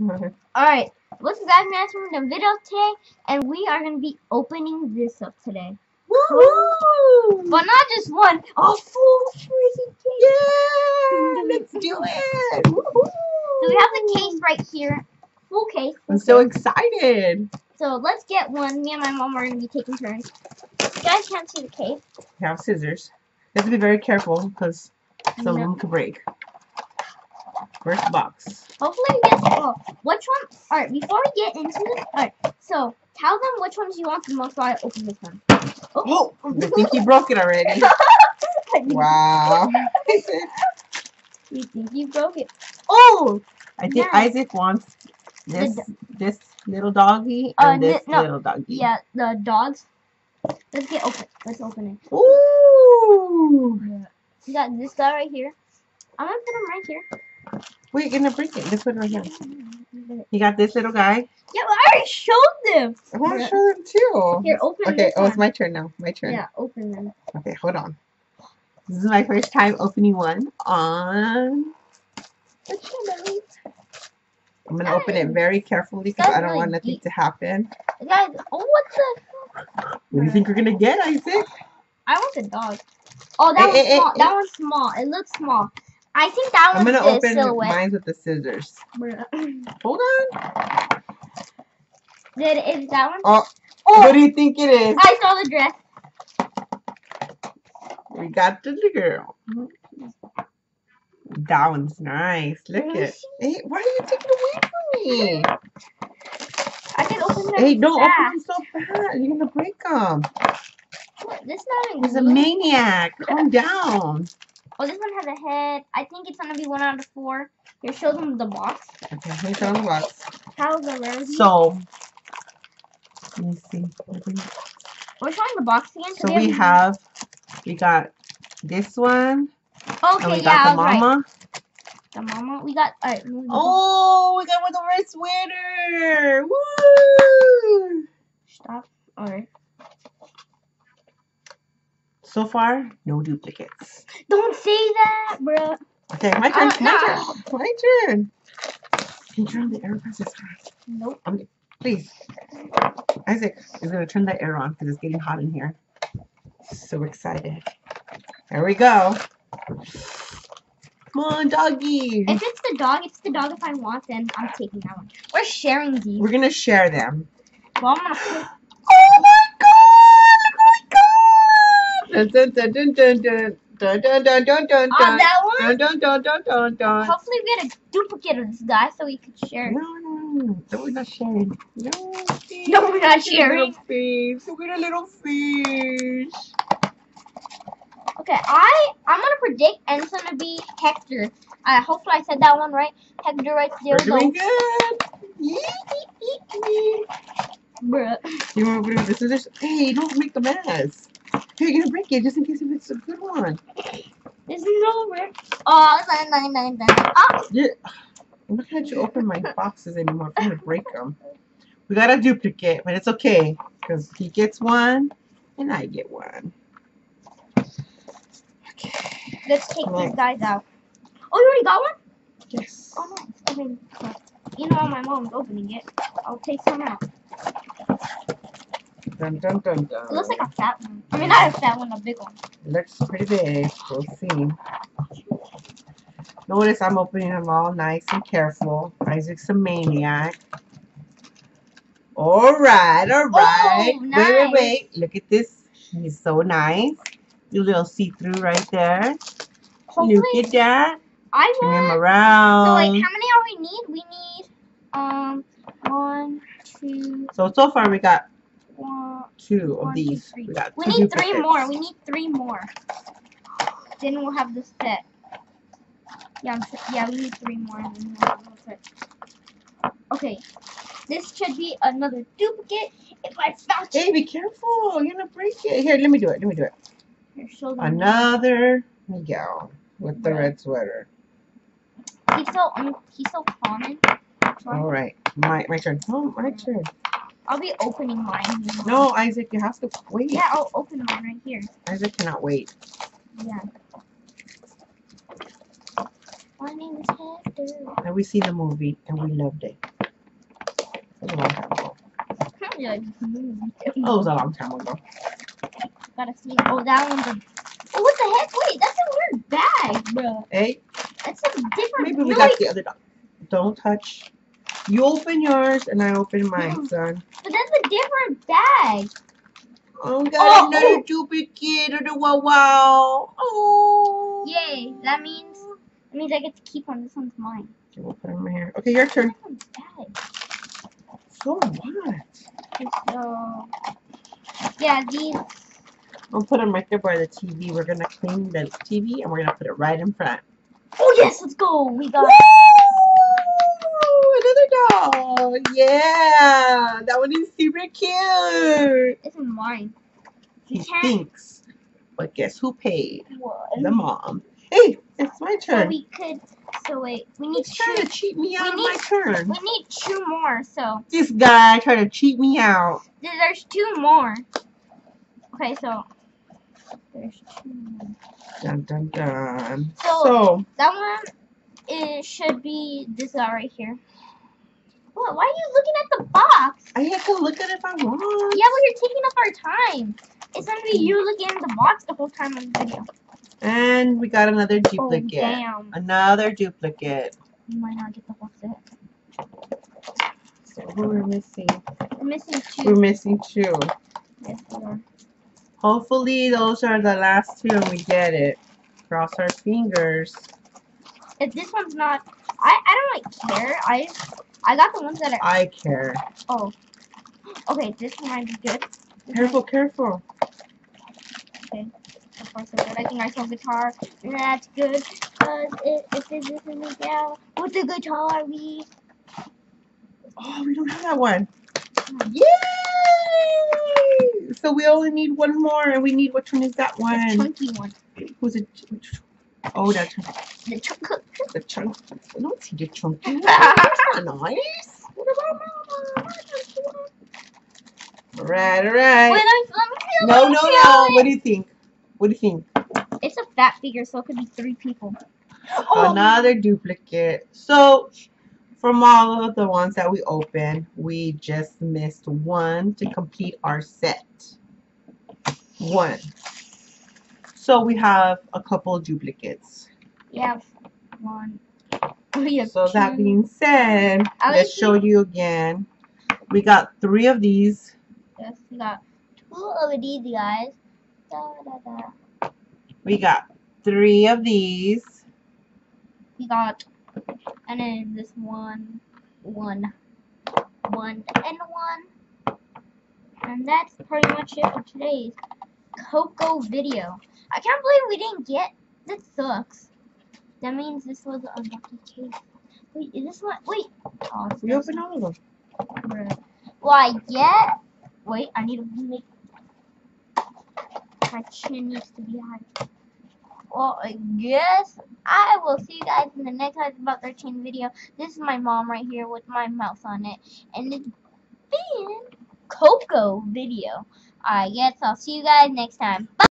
Alright, what's up guys, man? from the video today, and we are going to be opening this up today. Woohoo! But not just one, a full freaking case. Yeah! Let's do it! Woohoo! So we have the case right here, full case. I'm so excited. So let's get one. Me and my mom are going to be taking turns. You guys can't see the case. We have scissors. You have to be very careful because some of them could break. First box. Hopefully we get, oh, which one, alright, before we get into this, alright, so tell them which ones you want the most while I open this one. Oh! I think you broke it already. Wow. You think you broke it? Oh! I think Yes. Isaac wants this this little doggy Uh, and this no. little doggy. Yeah, the dogs. Let's get open. Let's open it. Ooh! We got this guy right here. I'm gonna put him right here. We're gonna break it. Let's put it right here. You got this little guy. Yeah, but I already showed them. I want to Yeah. show them too. Here, open Okay, this oh, it's my turn now. My turn. Yeah, open them. Okay, hold on. This is my first time opening one on the channel. I'm gonna open it very carefully because I don't That's want nothing deep. to happen. Guys, oh, what the? What do you think you're gonna get, Isaac? I want the dog. Oh, that Hey, one's hey, hey, small. hey. That one's small. It looks small. I think that I'm gonna open silhouette. mine with the scissors. Hold on. Did is that one? Oh, Oh, what do you think it is? I saw the dress. We got the girl. That one's nice. Look Let me at. Hey, why are you taking it away from me? I can open them. Hey, don't fast. open them so fast. You're gonna break them. This not He's a maniac. Calm down. Oh, this one has a head. I think it's gonna be one out of four. Here, show them the box. Okay, let me show them the box. How's the rarity? So, let me see. We're showing the box again. So we have, we got this one, Okay, and we yeah, got I the was right. mama. The mama. We got. Move the. Oh, we got one the red sweater. Woo! Stop. Alright. So far, no duplicates. Don't say that, bro. Okay, my turn. Uh, my turn. My turn. Can you turn on the air this high? Nope. Please. Isaac is going to turn that air on because it's getting hot in here. So excited. There we go. Come on, doggy. If it's the dog, it's the dog. If I want, then I'm taking that one. We're sharing these. We're going to share them. Well, I'm gonna put. Dun, that one? Hopefully we get a duplicate of this guy so we could share. No, no, no. We're not sharing. No. No, we're not sharing. Look at a little fish. Look at a little fish. Okay, I, I'm going to predict, and it's going to be Hector. Uh, hopefully I said that one right. Hector right there. We're doing good. Bruh. You want to put it in the scissors? Hey, don't make the mess. You're gonna break it just in case if it's a good one. This is over. Oh, nine, nine, nine, nine. Oh, Yeah. I'm not gonna let you open my boxes anymore. I'm gonna break them. We got a duplicate, but it's okay because he gets one and I get one. Okay. let's take these guys out. Oh, you already got one? Yes. Oh, nice. I mean, you know my mom's opening it. I'll take some out. Dun dun dun dun. It looks like a fat one. I mean, not a fat one, a big one. It Looks pretty big. We'll see. Notice I'm opening them all nice and careful. Isaac's a maniac. Alright, alright. Oh, Wait, nice. wait, wait. Look at this. He's so nice. Your little see-through right there. Hopefully, Look at that. I Turn him want. So, like, how many are we need? We need, um, one, two, So, so far we got two of these. We got We two need three more. We need three more. Then we'll have the set. Yeah, I'm, yeah, we need three more. And then we'll have set. Okay, this should be another duplicate. If I found Hey, be careful. You're going to break it. Here, let me do it. Let me do it. Here, show them. Another Miguel with the Right. red sweater. He's so um, he's so common. All right, my my turn. Oh, my turn. I'll be opening mine. you. No, Isaac, you have to wait. Yeah, I'll open mine right here. Isaac cannot wait. Yeah. My name is Hector. And we see the movie and we loved it. It was a long time ago. Yeah, I. Oh, it was a long time ago. Gotta see. Oh, that one's a. Oh, what the heck? Wait, that's a weird bag, bro. Hey, That's a different. maybe we no, got wait, the other dog. Don't touch. You open yours and I open hmm. mine, No. son. But that's a different bag. Oh, got Oh, another oh. duplicate of the wow wow. Oh. Yay! That means that means I get to keep one. This one's mine. Okay, we'll put them here. Okay, your turn. So what? So yeah, these. I'll put them right there by the TV. We're gonna clean the TV and we're gonna put it right in front. Oh yes, let's go. We got. Woo! Another. Yeah, that one is super cute. Is mine. He thinks, but guess who paid? What? The mom. Hey, it's my turn. So we could. So wait, we need He's to cheat me we out of need- my turn. We need two more. So This guy trying to cheat me out. there's two more. Okay, so there's two more. Dun dun dun. So- So, That one it should be this guy right here. What? Why are you looking at the box? I have to look at it if I want. Yeah, but you're taking up our time. It's gonna be you looking at the box the whole time of the video. And we got another Oh duplicate. damn! Another duplicate. You might not get the whole set. So who we're missing? We're missing two. We're missing two. Yes, we are. Hopefully those are the last two and we get it. Cross our fingers. If this one's not, I I don't like care. I I got the ones that are. I care. Oh, okay. This one might be good. Careful, careful. So far, so good. I think I saw guitar, that's good. Cause it, if this isn't me down with the guitar, we Oh, we don't have that one. Hmm. Yay! So we only need one more, and we need which one is that one? the chunky one. Who's it? which- Oh, that chunk. The chunk. The chunk. I don't see the chunky. That's not nice. What about All right, all right. let me, let. No, no, no. What do you think? What do you think? It's a fat figure, so it could be three people. Oh, Another duplicate. So, from all of the ones that we opened, we just missed one to complete our set. One. So we have a couple duplicates. Have one. So that being said, I let's show you again. We got three of these. Yes, we got two of these guys. Da, da, da. We got three of these. We got, and then this one, one, one, and one. And that's pretty much it for today's Coco video. I can't believe we didn't get. This sucks. That means this was a lucky case. Wait, is this one? Wait. Oh, We opened all of them. one. Well, I get. Wait, I need to make. My chin needs to be high. Well, I guess I will see you guys in the next Isaacbob13 video. This is my mom right here with my mouse on it. And it's been Coco video. I guess I'll see you guys next time. Bye!